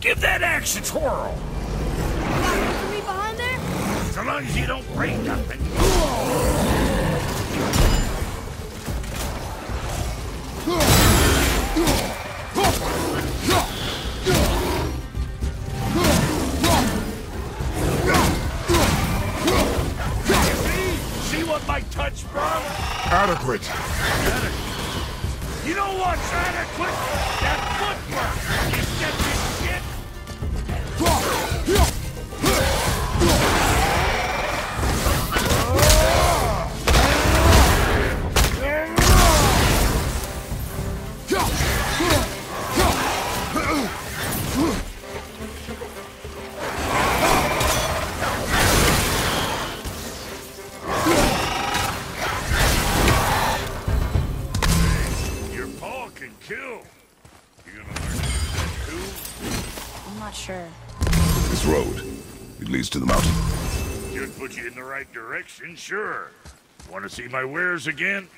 Give that axe a twirl. For me behind there? So long as you don't break nothing. See? See what my touch brought? Adequate. You know what's adequate? Right direction, sure. Want to see my wares again?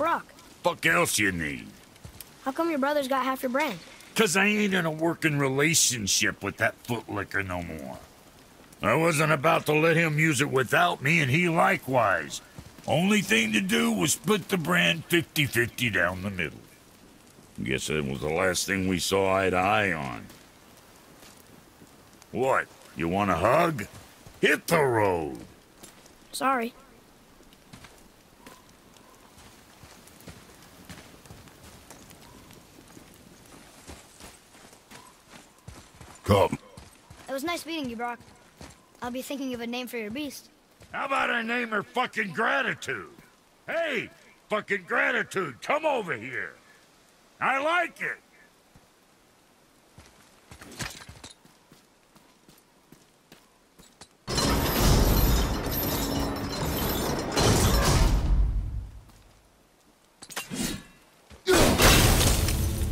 Brok, Fuck else you need? how come your brother's got half your brand? Cause I ain't in a working relationship with that footlicker no more. I wasn't about to let him use it without me, and he likewise. Only thing to do was split the brand 50-50 down the middle. Guess that was the last thing we saw eye to eye on. What? You want a hug? Hit the road. Sorry. Come. It was nice meeting you, Brok. I'll be thinking of a name for your beast. How about I name her fucking Gratitude? Hey, fucking Gratitude, come over here. I like it.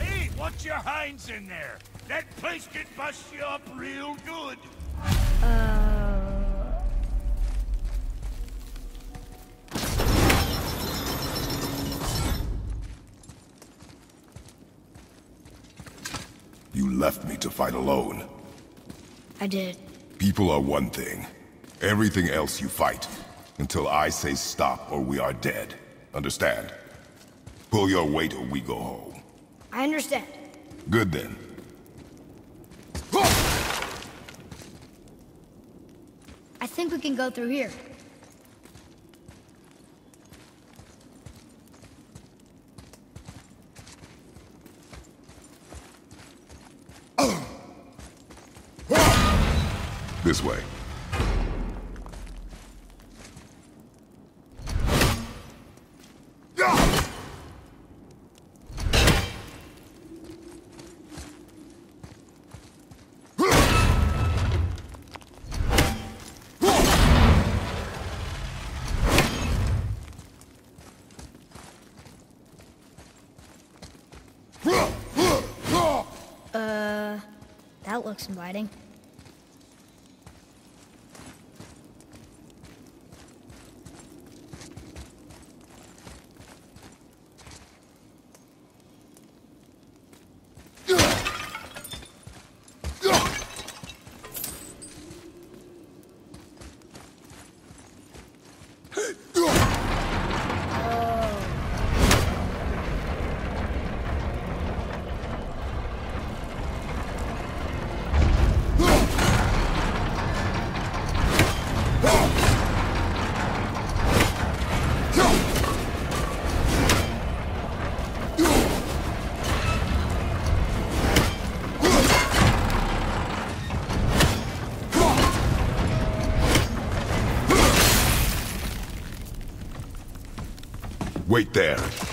Hey, what's your hinds in there? That place can bust you up real good. Uh... You left me to fight alone. I did. People are one thing. Everything else you fight. Until I say stop or we are dead. Understand? Pull your weight or we go home. I understand. Good then. Think we can go through here. This way. Uh, that looks Wait there.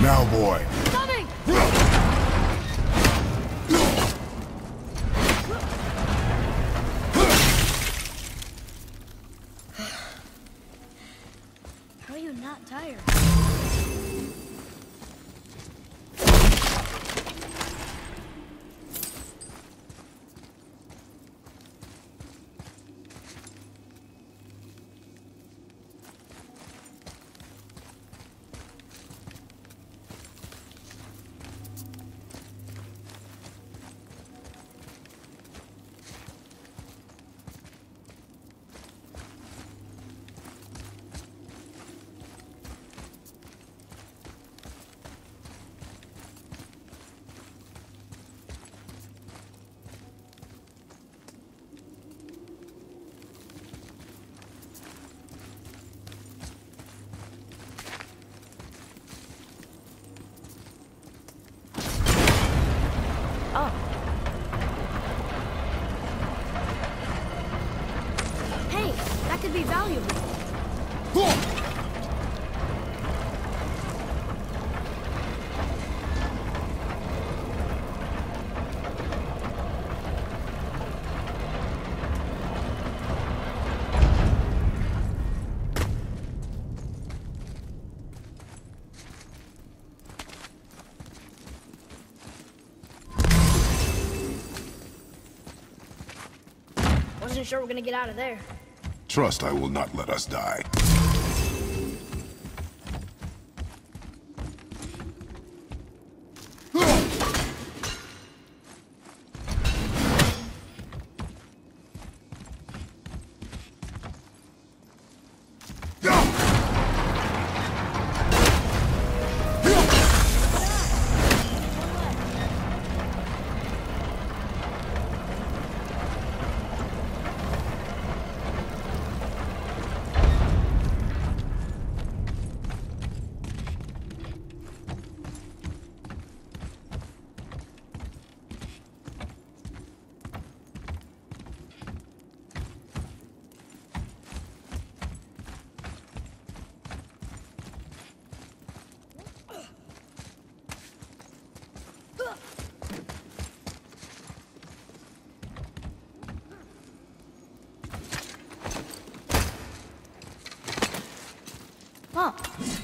Now, boy. Coming! Wasn't sure we're gonna get out of there. Trust I will not let us die.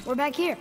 We're back here.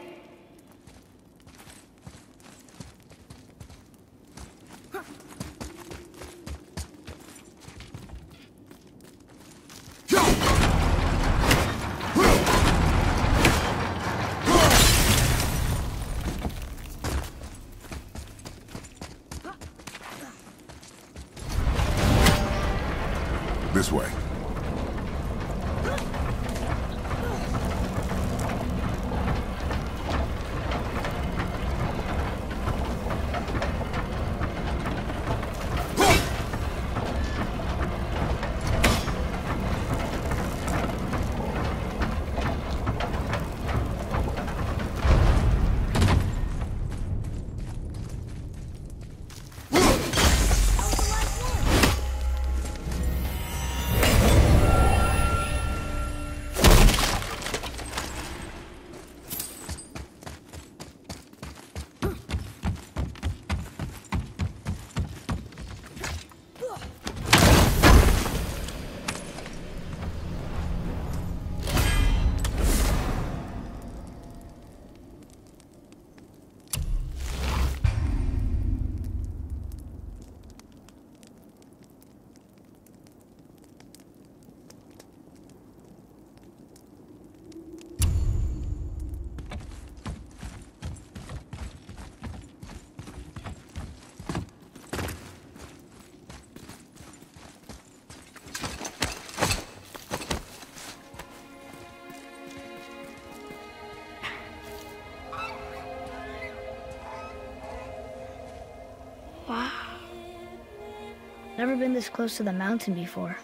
I've never been this close to the mountain before.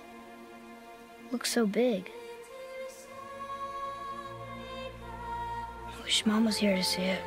Looks so big. I Wish Mom was here to see it.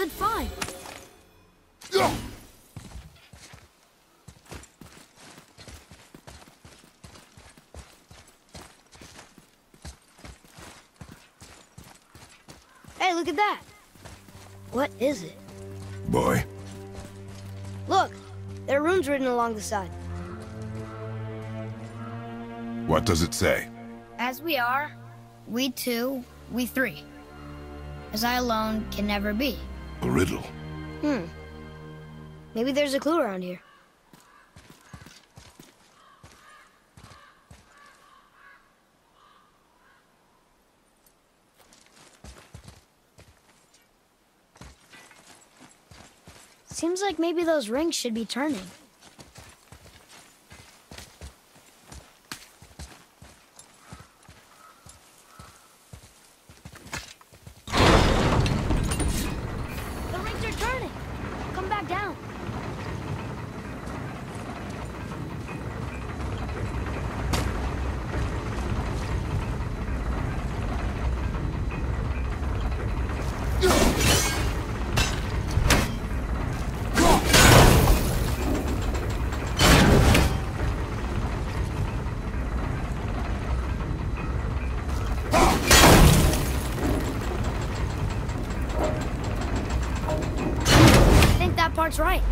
Good find. Hey, look at that. What is it? Boy. Look, there are runes written along the side. What does it say? As we are, we two, we three. As I alone can never be. A riddle. Hmm. Maybe there's a clue around here. Seems like maybe those rings should be turning. The rings are turning. Come back down. Right.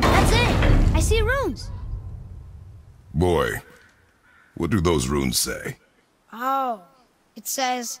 That's it. I see runes. Boy. What do those runes say? Oh, it says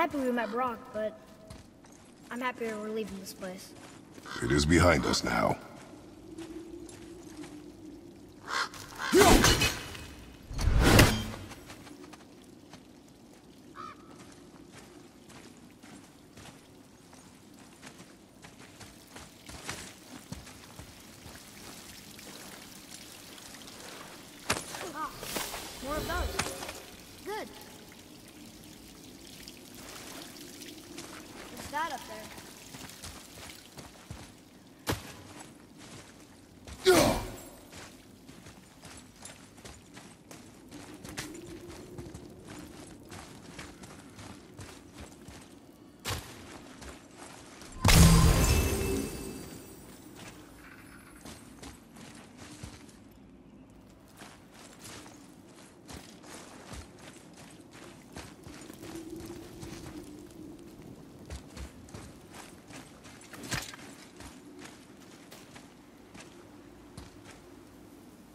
Happy we met Brok, but I'm happier we're leaving this place. It is behind us now. More of those. Good. What's that up there?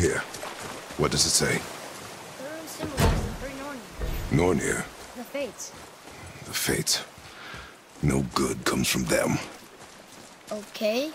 Here. What does it say? The rune symbolizes the three Nornir, Nornir. the Fates. The Fates. No good comes from them. Okay.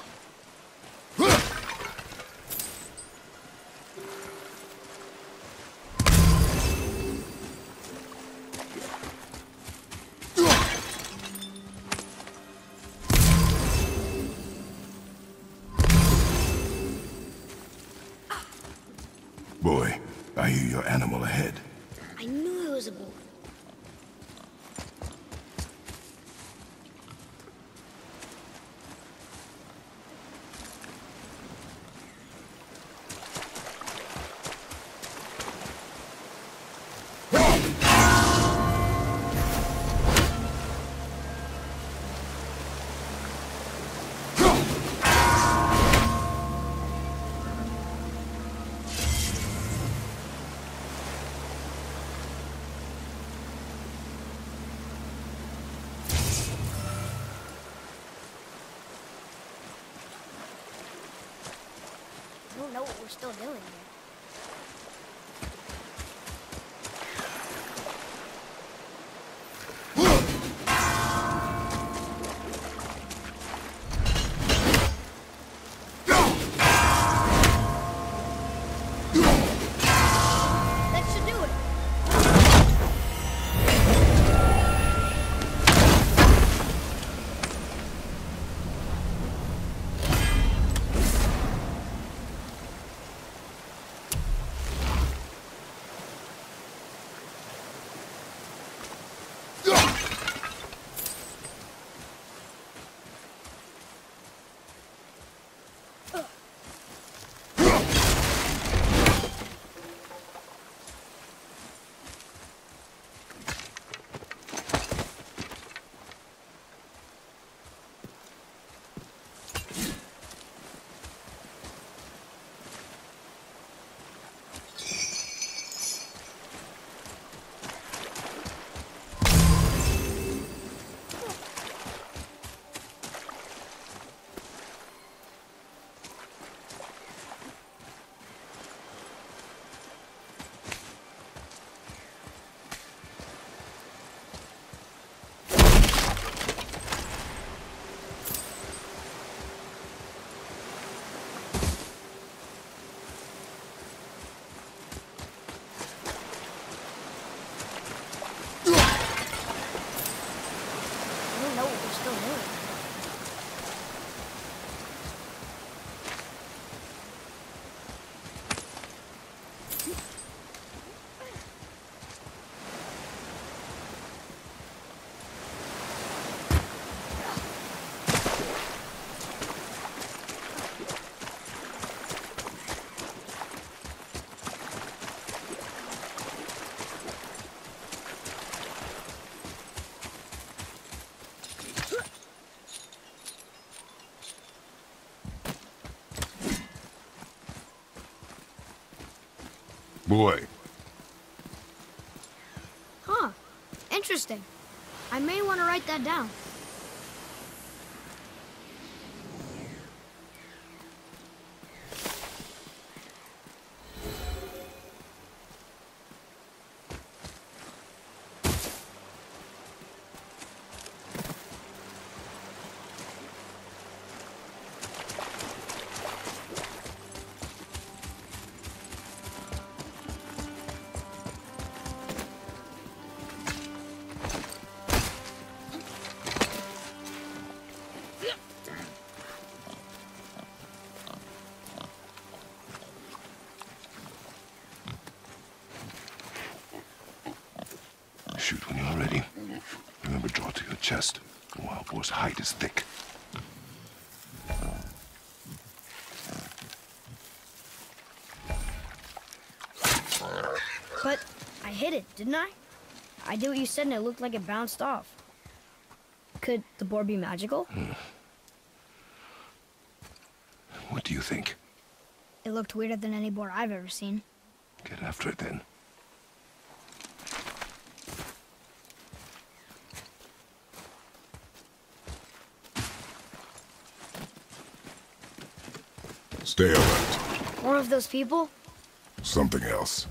We're still doing here. Boy, Huh. Interesting. I may want to write that down. It, didn't I? I did what you said and it looked like it bounced off. Could the board be magical? Hmm. What do you think? It looked weirder than any board I've ever seen. Get after it then. Stay alert. More of those people? Something else.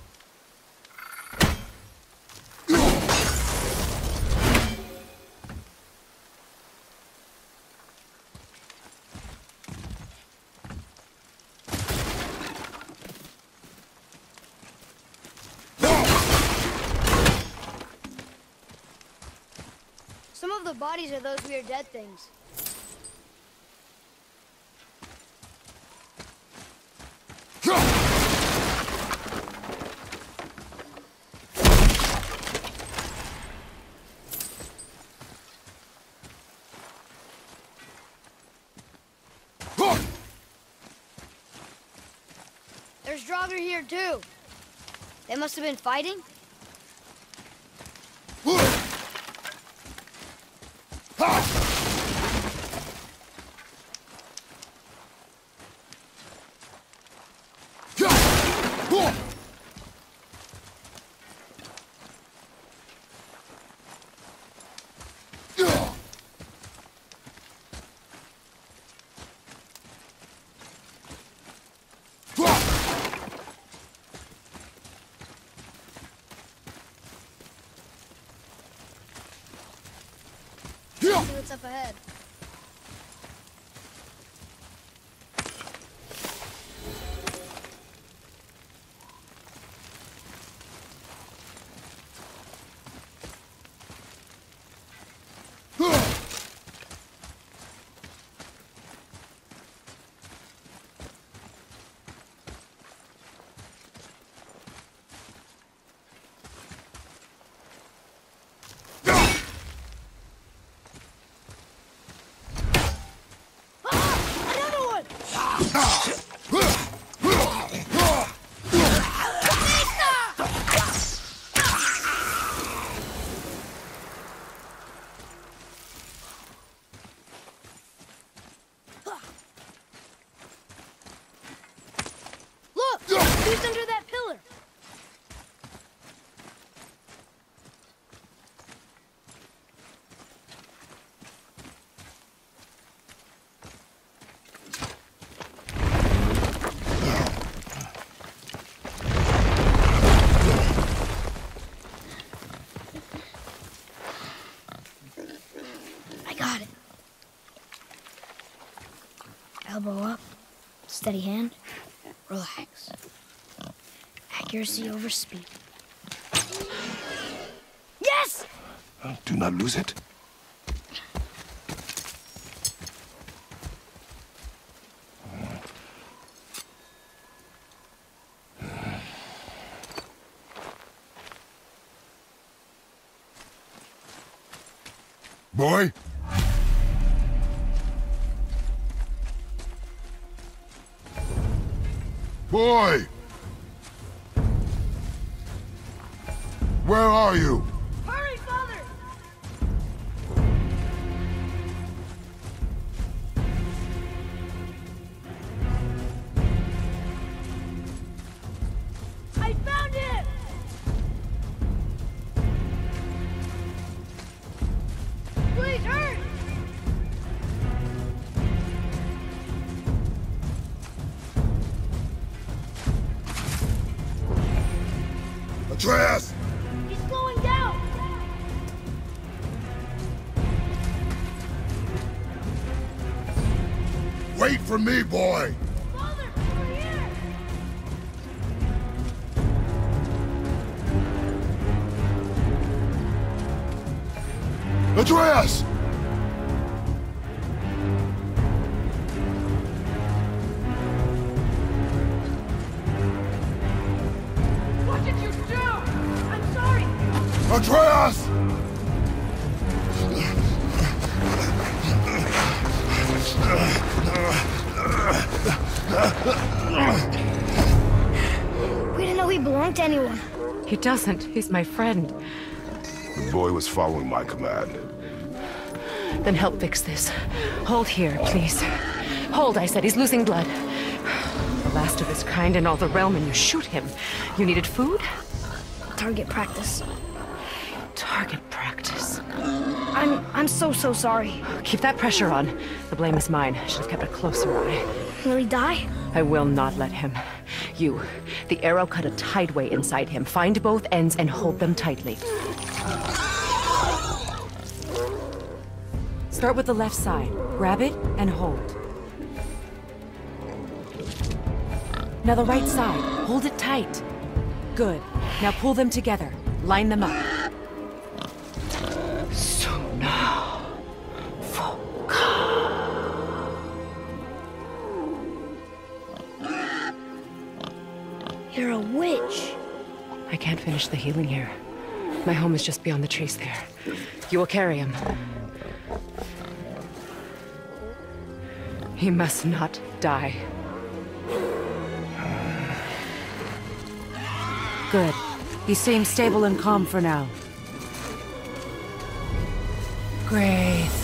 Some of the bodies are those weird dead things. There's Draugr here too. They must have been fighting. See what's up ahead. Another one! Look! Who's under that pillar? I got it. Elbow up, steady hand, relax. Accuracy over speed. Yes! Do not lose it. Atreus! He's slowing down! Wait for me, boy! Father, over here! Atreus! Doesn't. He's my friend. The boy was following my command. Then help fix this. Hold here, please. Hold, I said. He's losing blood. The last of his kind in all the realm, and you shoot him. You needed food? Target practice. Target practice. I'm I'm so so sorry. Keep that pressure on. The blame is mine. I should have kept a closer eye. Will he die? I will not let him. You, the arrow cut a tideway inside him. Find both ends and hold them tightly. Start with the left side. Grab it and hold. Now the right side. Hold it tight. Good. Now pull them together. Line them up. Finish the healing here. My home is just beyond the trees there. You will carry him. He must not die. Good. He seems stable and calm for now. Greythaw.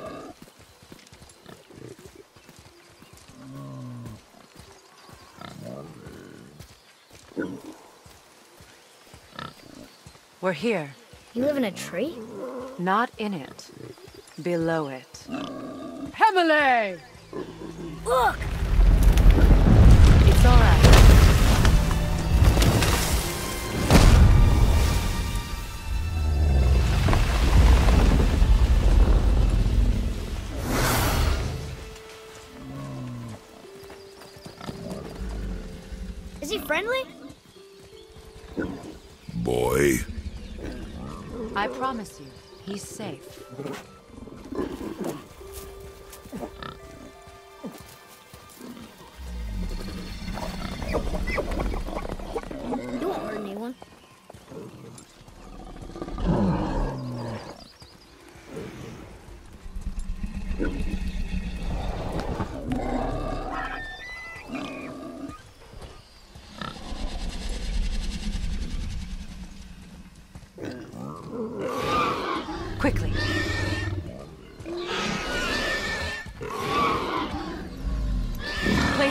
We're here. You live in a tree? Not in it. Below it. Emily! Look! Promise you, he's safe.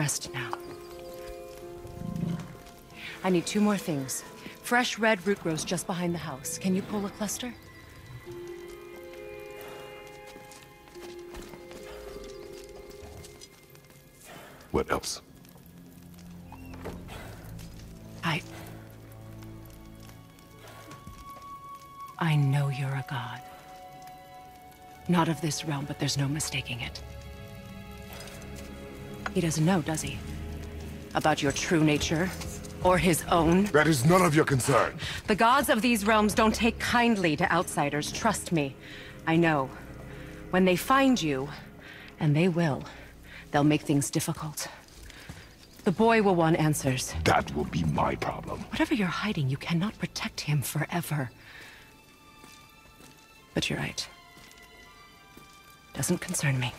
Rest now. I need two more things. Fresh red root grows just behind the house. Can you pull a cluster? what else? I... I know you're a god. Not of this realm, but there's no mistaking it. He doesn't know, does he? About your true nature? Or his own? That is none of your concern. The gods of these realms don't take kindly to outsiders, trust me. I know. When they find you, and they will, they'll make things difficult. The boy will want answers. That will be my problem. Whatever you're hiding, you cannot protect him forever. But you're right. Doesn't concern me.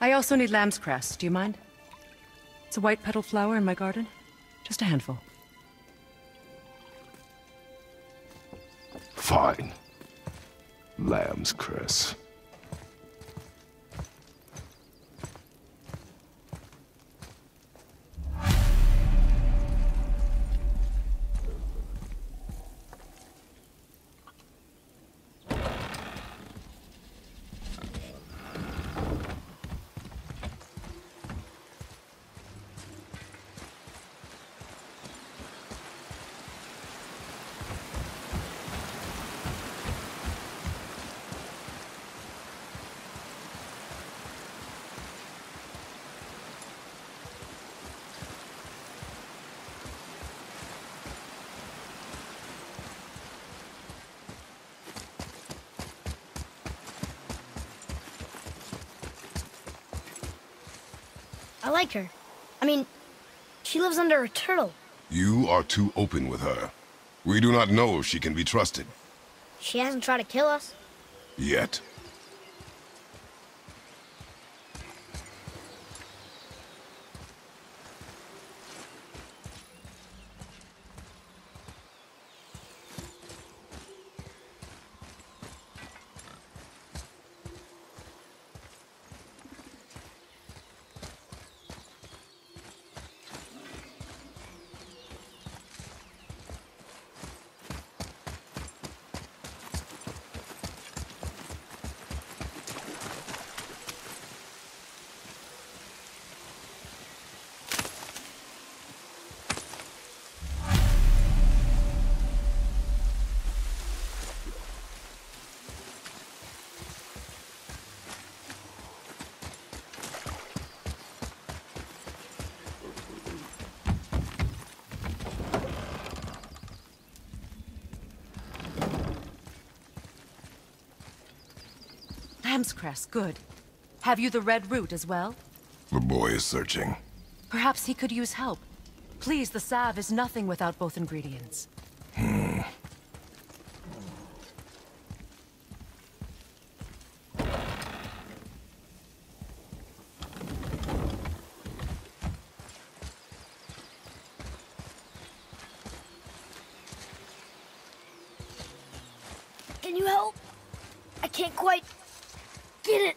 I also need lamb's cress. Do you mind? It's a white petal flower in my garden. Just a handful. Fine. Lamb's cress. Like her. I mean, she lives under a turtle. You are too open with her. We do not know if she can be trusted. She hasn't tried to kill us. Yet. Lamb's cress, good. Have you the red root as well? The boy is searching. Perhaps he could use help. Please, the salve is nothing without both ingredients. Can you help? I can't quite get it.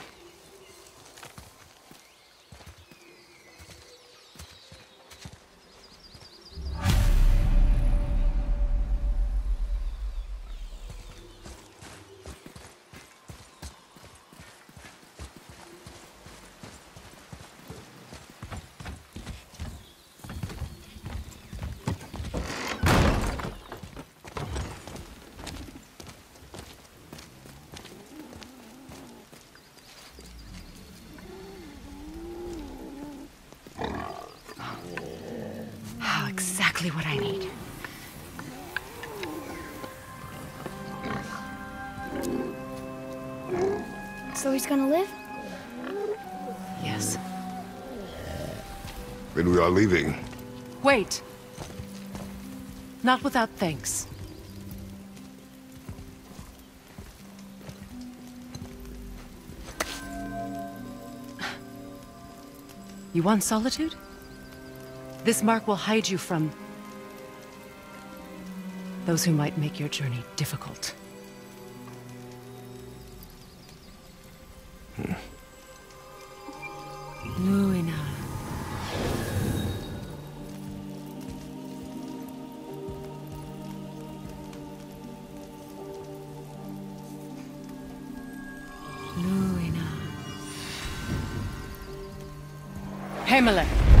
Exactly what I need. So he's gonna live? Yes. Then we are leaving. Wait. Not without thanks. You want solitude? This mark will hide you from... those who might make your journey difficult. Luina. Luina. Himalay.